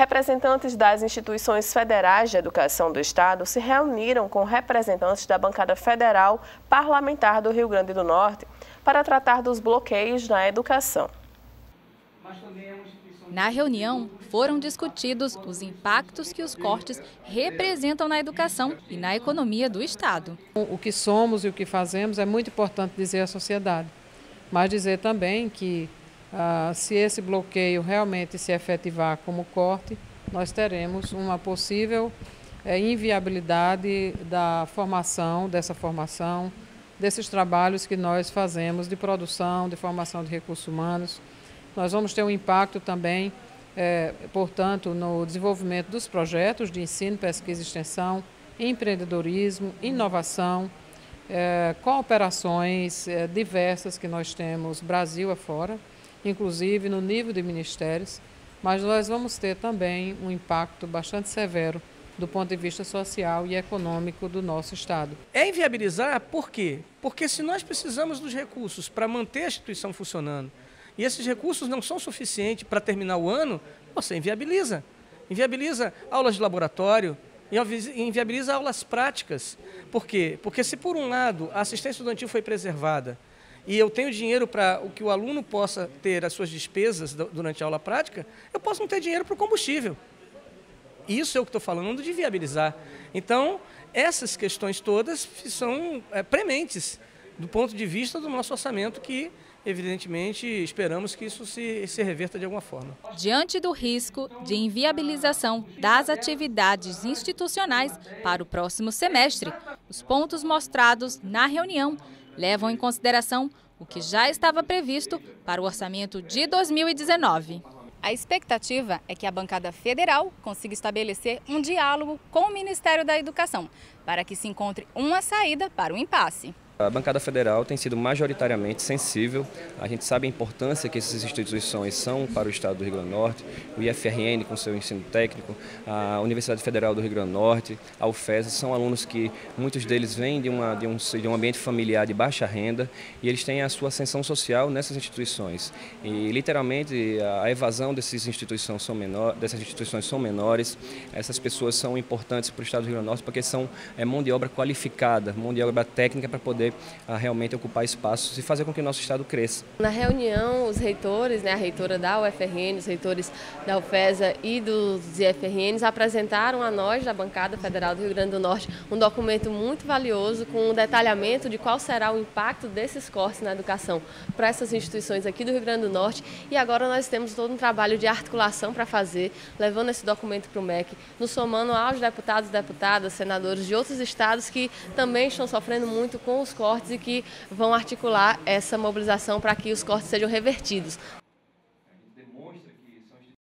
Representantes das instituições federais de educação do Estado se reuniram com representantes da bancada federal parlamentar do Rio Grande do Norte para tratar dos bloqueios na educação. Na reunião, foram discutidos os impactos que os cortes representam na educação e na economia do Estado. O que somos e o que fazemos é muito importante dizer à sociedade, mas dizer também que ah, se esse bloqueio realmente se efetivar como corte, nós teremos uma possível eh, inviabilidade da formação, dessa formação, desses trabalhos que nós fazemos de produção, de formação de recursos humanos. Nós vamos ter um impacto também, eh, portanto, no desenvolvimento dos projetos de ensino, pesquisa e extensão, empreendedorismo, inovação, eh, cooperações diversas que nós temos Brasil afora inclusive no nível de ministérios, mas nós vamos ter também um impacto bastante severo do ponto de vista social e econômico do nosso Estado. É inviabilizar por quê? Porque se nós precisamos dos recursos para manter a instituição funcionando e esses recursos não são suficientes para terminar o ano, você inviabiliza. Inviabiliza aulas de laboratório, inviabiliza aulas práticas. Por quê? Porque se por um lado a assistência estudantil foi preservada, e eu tenho dinheiro para o que o aluno possa ter as suas despesas durante a aula prática, eu posso não ter dinheiro para o combustível. Isso é o que estou falando de viabilizar. Então, essas questões todas são é, prementes do ponto de vista do nosso orçamento que evidentemente, esperamos que isso se, se reverta de alguma forma. Diante do risco de inviabilização das atividades institucionais para o próximo semestre, os pontos mostrados na reunião levam em consideração o que já estava previsto para o orçamento de 2019. A expectativa é que a bancada federal consiga estabelecer um diálogo com o Ministério da Educação para que se encontre uma saída para o impasse. A bancada federal tem sido majoritariamente sensível. A gente sabe a importância que essas instituições são para o Estado do Rio Grande do Norte, o IFRN com seu ensino técnico, a Universidade Federal do Rio Grande do Norte, a UFES, são alunos que muitos deles vêm de, uma, de, um, de um ambiente familiar de baixa renda e eles têm a sua ascensão social nessas instituições. E literalmente a evasão dessas instituições são, menor, dessas instituições são menores, essas pessoas são importantes para o Estado do Rio Grande do Norte porque são é, mão de obra qualificada, mão de obra técnica para poder realmente ocupar espaços e fazer com que o nosso Estado cresça. Na reunião, os reitores, né, a reitora da UFRN, os reitores da UFESA e dos IFRNs apresentaram a nós, da Bancada Federal do Rio Grande do Norte, um documento muito valioso com um detalhamento de qual será o impacto desses cortes na educação para essas instituições aqui do Rio Grande do Norte e agora nós temos todo um trabalho de articulação para fazer, levando esse documento para o MEC, nos somando aos deputados, deputadas, senadores de outros estados que também estão sofrendo muito com os cortes e que vão articular essa mobilização para que os cortes sejam revertidos.